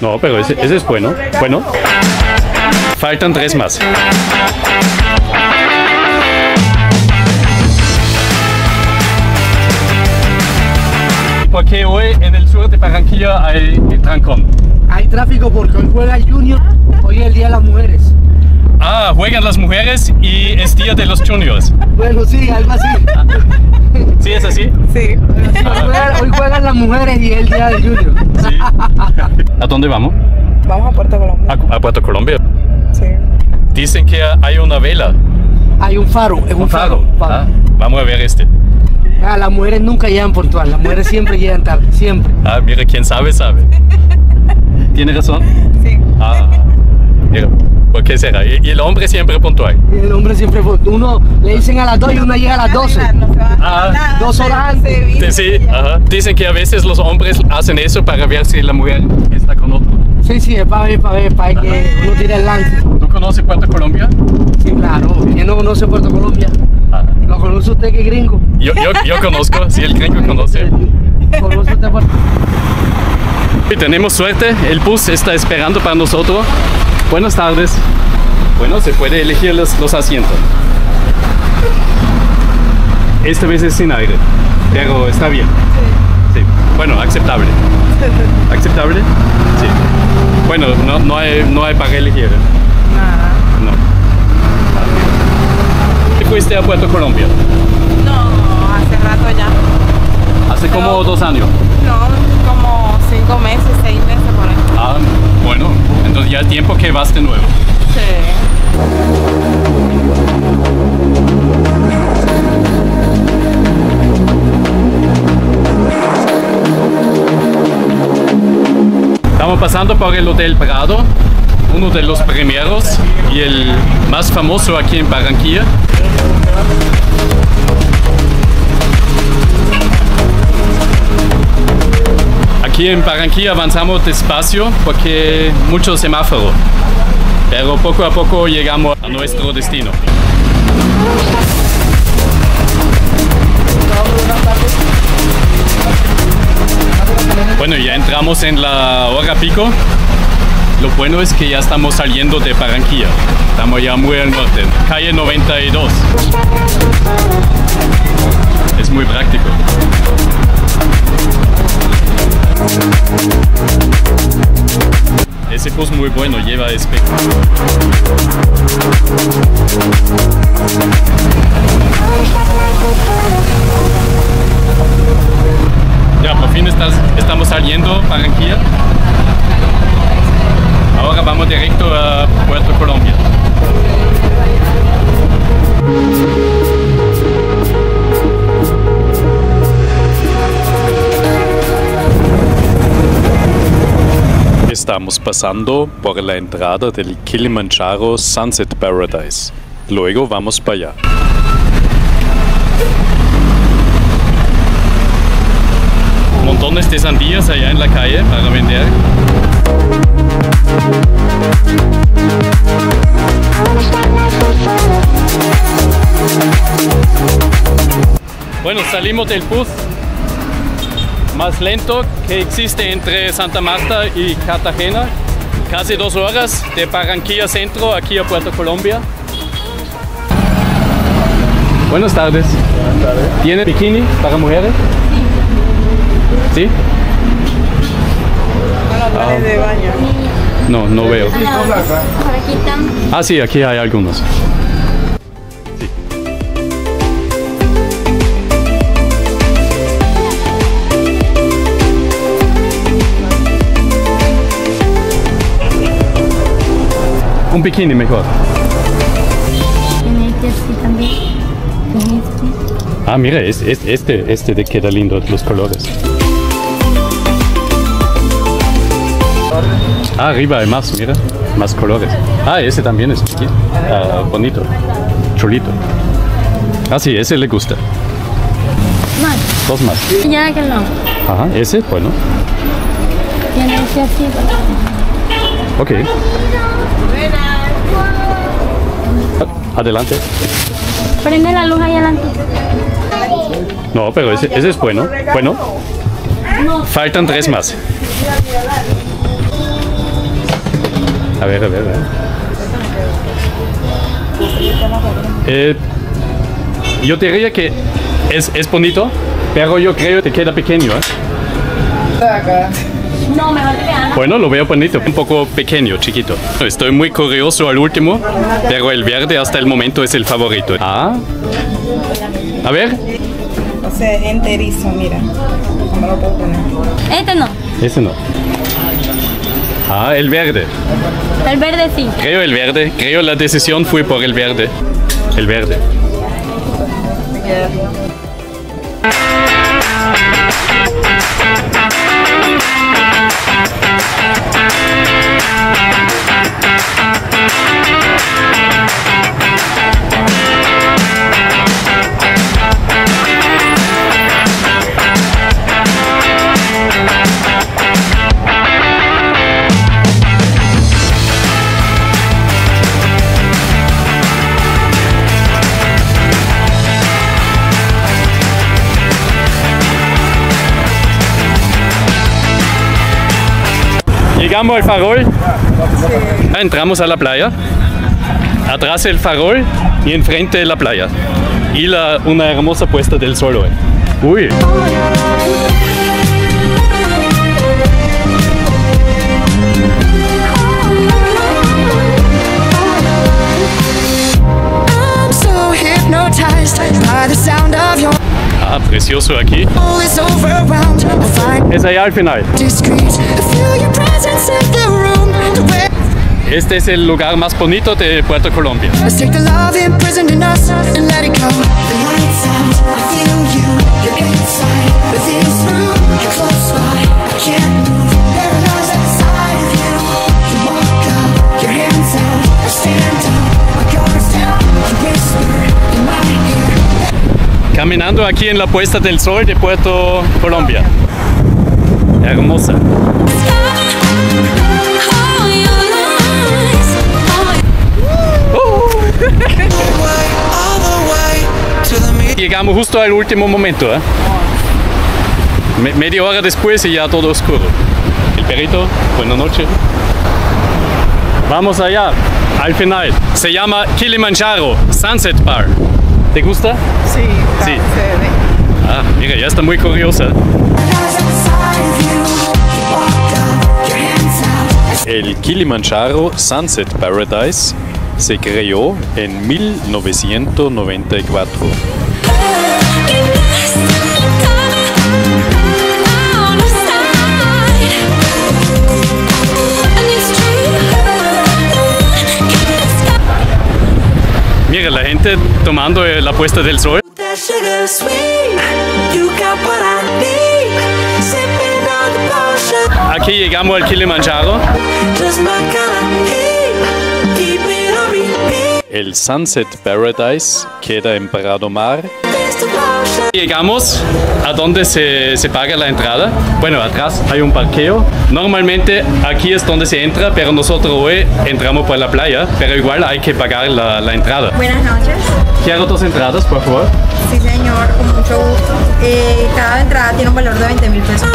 No, pero ese, ese es bueno. Bueno. Faltan tres más. Porque hoy en el sur de Barranquilla hay trancón. Hay tráfico porque hoy juega el Junior, hoy es el Día de las Mujeres. Ah, juegan las mujeres y es día de los juniors. Bueno, sí, algo así. ¿Sí es así? Sí. Hoy juegan, hoy juegan las mujeres y es el Día del Junior. Sí. ¿A dónde vamos? Vamos a Puerto Colombia. A, a Puerto Colombia. Sí. Dicen que hay una vela. Hay un faro, es un, faro. faro. Ah, vamos a ver este. Ah, las mujeres nunca llegan puntual, las mujeres siempre llegan tarde, siempre. Ah, mira, quien sabe, sabe. ¿Tiene razón? Sí. Ah, mira, ¿por qué será? Y, y el hombre siempre puntual. Y el hombre siempre fue. Uno le dicen a las 2 y uno llega a las 12. Ah, Dos horas antes. Sí, sí, ajá. Dicen que a veces los hombres hacen eso para ver si la mujer está con otro. Sí, sí, es para ver, para ver, para que uno tire el lance. ¿Tú conoces Puerto Colombia? Sí, claro. ¿Quién no conoce Puerto Colombia? Ajá. ¿Lo conoce usted que es gringo? Yo, yo, yo conozco, sí, el gringo conoce. ¿Conoce usted Puerto Y tenemos suerte, el bus está esperando para nosotros. Buenas tardes. Bueno, se puede elegir los, los asientos. Esta vez es sin aire, pero está bien. Sí. Bueno, aceptable. ¿Aceptable? Sí. Bueno, no, no, hay, no hay para elegir. Nada. No. ¿Te fuiste a Puerto Colombia? No, hace rato ya. Hace como dos años. No, como cinco meses, seis meses por ahí. Ah, bueno, ya tiempo que vas de nuevo. Estamos pasando por el Hotel Prado, uno de los primeros y el más famoso aquí en Barranquilla. Aquí en Barranquilla avanzamos despacio porque mucho semáforo, pero poco a poco llegamos a nuestro destino. Bueno, ya entramos en la hora pico. Lo bueno es que ya estamos saliendo de Barranquilla. Estamos ya muy al norte, calle 92. Es muy práctico. Ese bus muy bueno, lleva espejo. Ya, por fin estamos saliendo Barranquilla. Ahora vamos directo a Puerto Colombia. Estamos pasando por la entrada del Kilimanjaro Sunset Paradise. Luego vamos para allá. montones de sandías allá en la calle para vender. Bueno, salimos del bus más lento que existe entre Santa Marta y Cartagena. Casi dos horas de Barranquilla Centro aquí a Puerto Colombia. Buenas tardes. ¿Tiene bikini para mujeres? ¿Sí? De baño. No, no veo. Ah, sí, aquí hay algunos. Un bikini mejor. Tiene este así también. Tiene este. Ah, mira, es, es- este, este de queda lindo, los colores. Ah, arriba hay más, mira, más colores. Ah, ese también es ah, bonito, chulito. Ah, sí, ese le gusta. Más. Dos más. Ya que no. Ajá, ese, bueno. Tiene este así. Ok. Adelante. Prende la luz ahí adelante. No, pero ese, ese es bueno. Bueno, faltan tres más. A ver, a ver, a ver. Eh, yo diría que es, es bonito, pero yo creo que queda pequeño. ¿eh? No, mejor vean. Bueno, lo veo bonito, un poco pequeño, chiquito. Estoy muy curioso al último, pero el verde hasta el momento es el favorito. Ah. A ver, O sea, enterizo, mira. No me lo puedo poner. Este no. ese no. Ah, el verde. El verde sí. Creo el verde. Creo la decisión fue por el verde. El verde. Llegamos al farol. Ah, Entramos a la playa. Atrás el farol y enfrente la playa. Y la, una hermosa puesta del sol hoy. Uy. Ah, precioso aquí. Es allá al final. Este es el lugar más bonito de Puerto Colombia. Caminando aquí en la puesta del sol de Puerto Colombia. Llegamos justo al último momento, ¿eh? Me- media hora después y ya todo oscuro. El perrito, buenas noches. Vamos allá, al final. Se llama Kilimanjaro Sunset Bar. ¿Te gusta? Sí, Sí. Ah, mira, ya está muy curiosa. El Kilimanjaro Sunset Paradise se creó en 1994. Mira, la gente tomando eh, la puesta del sol. Aquí llegamos al Kilimanjaro. El Sunset Paradise queda en Prado Mar. Llegamos a donde se, se paga la entrada. Bueno, atrás hay un parqueo. Normalmente aquí es donde se entra, pero nosotros hoy entramos por la playa, pero igual hay que pagar la, la entrada. Buenas noches. Quiero dos entradas, por favor. Sí, señor, con mucho gusto. Eh, cada entrada tiene un valor de 20 mil pesos.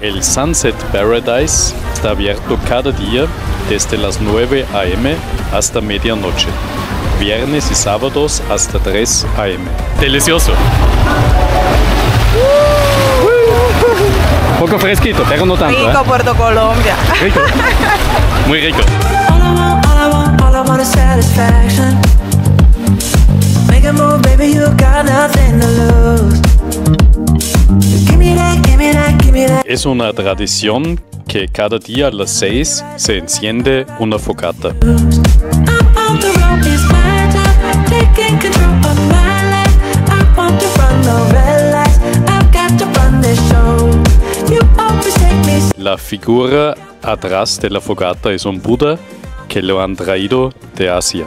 El Sunset Paradise está abierto cada día desde las 9 a.m. hasta medianoche. Viernes y sábados hasta 3 a.m. Delicioso. Poco fresquito, pero no tanto. ¿eh? Rico, Puerto Colombia. Rico. Muy rico. Es una tradición que cada día a las 6 se enciende una fogata. La figura atrás de la fogata es un Buda que lo han traído de Asia.